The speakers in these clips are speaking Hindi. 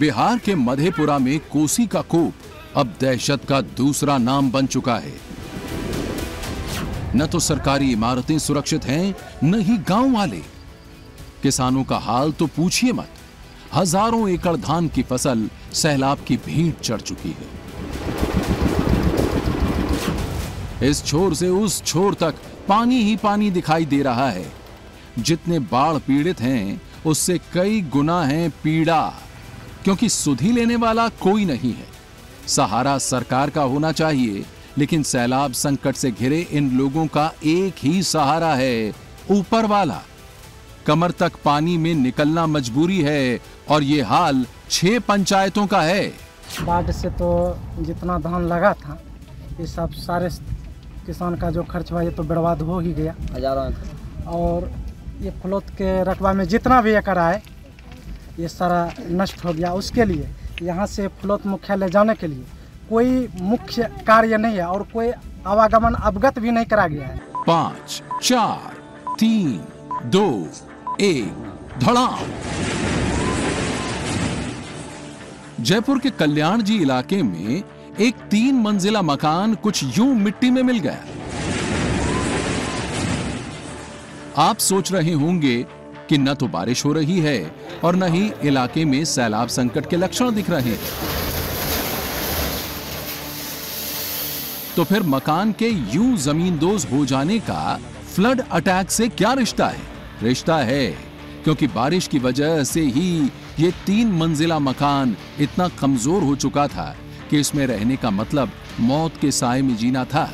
बिहार के मधेपुरा में कोसी का कोप अब दहशत का दूसरा नाम बन चुका है। न तो सरकारी इमारतें सुरक्षित हैं, न ही गाँव वाले। किसानों का हाल तो पूछिए मत। हज़ारों एकड़ धान की फ़सल सैलाब की भीड़ चढ़ चुकी है। इस छोर से उस छोर तक पानी ही पानी दिखाई दे रहा है। जितने बाढ़ पीड़ित हैं, उससे कई गुना है पीड़ा। क्योंकि सुधि लेने वाला कोई नहीं है। सहारा सरकार का होना चाहिए लेकिन सैलाब संकट से घिरे इन लोगों का एक ही सहारा है ऊपर वाला। कमर तक पानी में निकलना मजबूरी है और ये हाल छह पंचायतों का है। बाढ़ से तो जितना धान लगा था ये सब सारे किसान का जो खर्च हुआ ये तो बर्बाद हो ही गया। हज़ारों और ये फ्लोत के रकबा में जितना भी एकड़ आए ये सारा नष्ट हो गया उसके लिए, यहाँ से फ्लोत मुख्यालय जाने के लिए। कोई मुख्य कार्य नहीं है और कोई आवागमन अवगत भी नहीं करा गया है। पाँच, चार, तीन, दो, एक, धड़ाम। जयपुर के कल्याण जी इलाके में एक तीन मंजिला मकान कुछ यूँ मिट्टी में मिल गया। आप सोच रहे होंगे कि न तो बारिश हो रही है और न ही इलाके में सैलाब संकट के लक्षण दिख रहे हैं। तो फिर मकान के यूँ जमींदोज हो जाने का फ्लड अटैक से क्या रिश्ता है? रिश्ता है, क्योंकि बारिश की वजह से ही ये तीन मंजिला मकान इतना कमज़ोर हो चुका था कि इसमें रहने का मतलब मौत के साय में जीना था।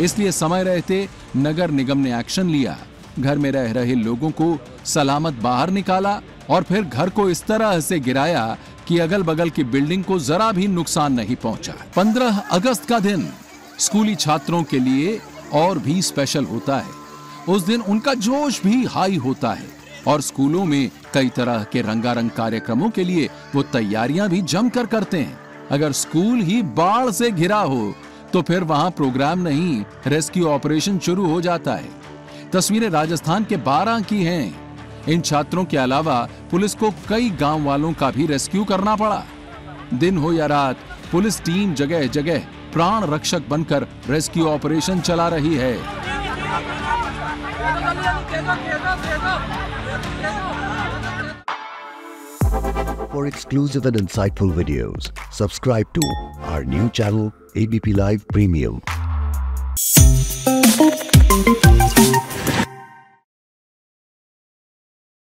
इसलिए समय रहते नगर निगम ने एक्शन लिया। घर में रह रहे लोगों को सलामत बाहर निकाला और फिर घर को इस तरह से गिराया कि अगल बगल की बिल्डिंग को जरा भी नुकसान नहीं पहुँचा। 15 अगस्त का दिन, स्कूली छात्रों के लिए और भी स्पेशल होता है। उस दिन उनका जोश भी हाई होता है और स्कूलों में कई तरह के रंगारंग कार्यक्रमों के लिए वो तैयारियाँ भी जमकर करते हैं। अगर स्कूल ही बाढ़ से घिरा हो तो फिर वहाँ प्रोग्राम नहीं, रेस्क्यू ऑपरेशन शुरू हो जाता है। तस्वीरें राजस्थान के बारह की हैं। इन छात्रों के अलावा पुलिस को कई गाँव वालों का भी रेस्क्यू करना पड़ा। दिन हो या रात, पुलिस टीम जगह जगह प्राण रक्षक बनकर रेस्क्यू ऑपरेशन चला रही है। For exclusive and insightful videos, subscribe to our new channel ABP Live Premium